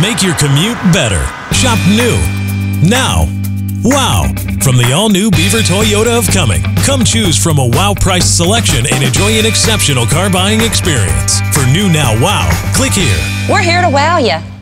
Make your commute better. Shop new. Now. Wow! From the all new Beaver Toyota of Cumming, Come choose from a wow-priced selection and enjoy an exceptional car buying experience. For new now wow, click here. We're here to wow you.